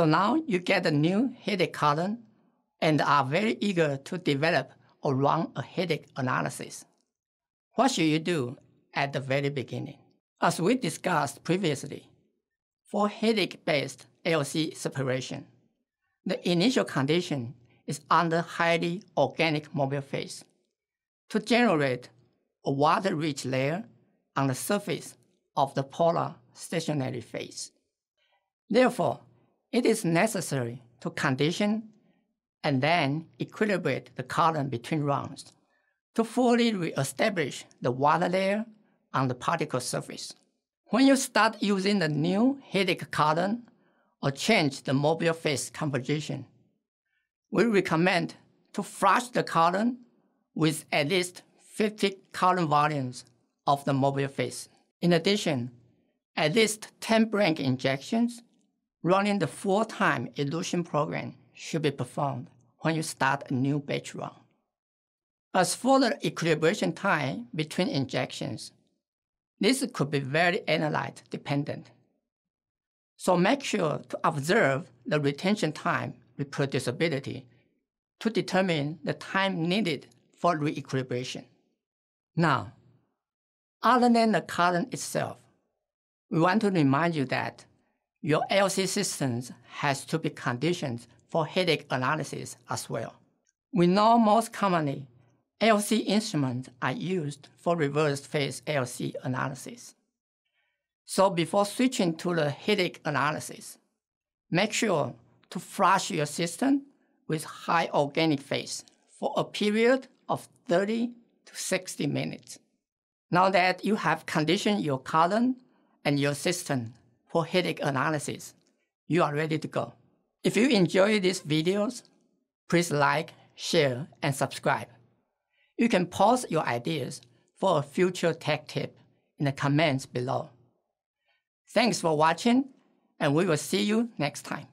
So now you get a new HILIC column and are very eager to develop or run a HILIC analysis. What should you do at the very beginning? As we discussed previously, for HILIC-based LC separation, the initial condition is under highly organic mobile phase to generate a water-rich layer on the surface of the polar stationary phase. Therefore, it is necessary to condition and then equilibrate the column between runs to fully re-establish the water layer on the particle surface. When you start using the new HILIC column or change the mobile phase composition, we recommend to flush the column with at least 50 column volumes of the mobile phase. In addition, at least 10 blank injections running the full-time elution program should be performed when you start a new batch run. As for the equilibration time between injections, this could be very analyte dependent. So make sure to observe the retention time reproducibility to determine the time needed for re-equilibration. Now, other than the current itself, we want to remind you that your LC systems has to be conditioned for HILIC analysis as well. We know most commonly LC instruments are used for reverse phase LC analysis. So before switching to the headache analysis, make sure to flush your system with high organic phase for a period of 30 to 60 minutes. Now that you have conditioned your column and your system for HILIC analysis, you are ready to go. If you enjoy these videos, please like, share, and subscribe. You can post your ideas for a future tech tip in the comments below. Thanks for watching, and we will see you next time.